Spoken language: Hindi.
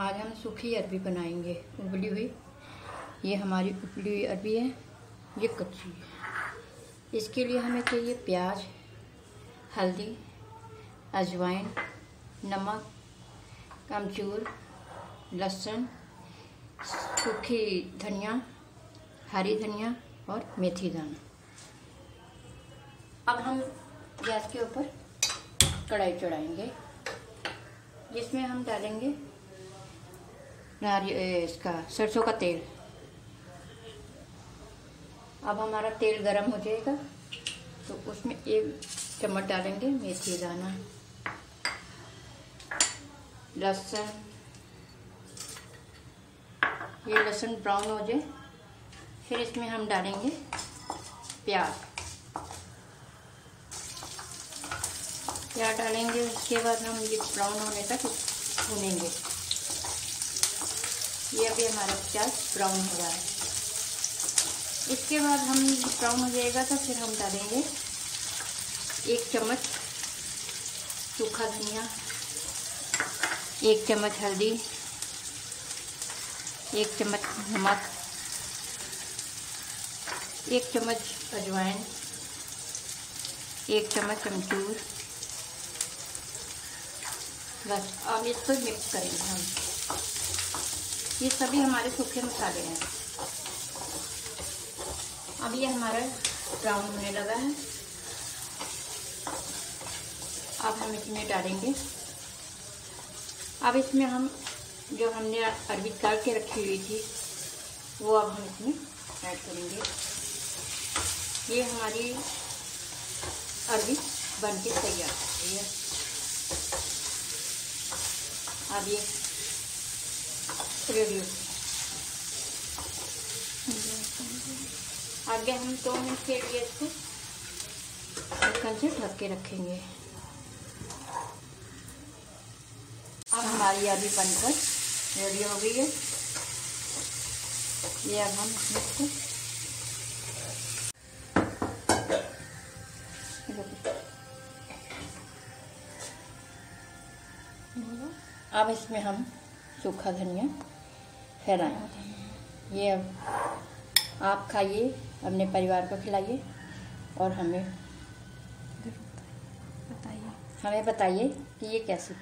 आज हम सूखी अरबी बनाएँगे। उबली हुई। ये हमारी उबली हुई अरबी है। ये कच्ची है। इसके लिए हमें चाहिए प्याज, हल्दी, अजवाइन, नमक कमचूर लहसुन, सूखी धनिया, हरी धनिया और मेथी दाना। अब हम गैस के ऊपर कढ़ाई चढ़ाएँगे। जिसमें हम डालेंगे नारियल इसका, सरसों का तेल। अब हमारा तेल गरम हो जाएगा तो उसमें एक चम्मच डालेंगे मेथी दाना, लहसुन। ये लहसुन ब्राउन हो जाए, फिर इसमें हम डालेंगे प्याज। प्याज डालेंगे, उसके बाद हम ये ब्राउन होने तक भूनेंगे। ये अभी हमारा प्याज ब्राउन हो रहा है। इसके बाद हम ब्राउन हो जाएगा तो फिर हम डालेंगे एक चम्मच सूखा धनिया, एक चम्मच हल्दी, एक चम्मच नमक, एक चम्मच अजवाइन, एक चम्मच अमचूर। बस, अब इसको मिक्स करेंगे हम। ये सभी हमारे सूखे मसाले हैं। अब ये हमारा ब्राउन होने लगा है। अब हम इसमें डालेंगे। अब इसमें हम, जो हमने अरबी काट के रखी हुई थी, वो अब हम इसमें ऐड करेंगे। ये हमारी अरबी बन के तैयार हो गई है। अब ये रेडियो आगे हम दो मिनट के लिए इसको ढक्कन से ढक के रखेंगे। अब हमारी अभी बनकर रेडी हो गई है। ये अब हम इसको अब इसमें हम सूखा धनिया फैलाएँ ये अब आप खाइए अपने परिवार को खिलाइए और हमें बताइए। हमें बताइए कि ये कैसे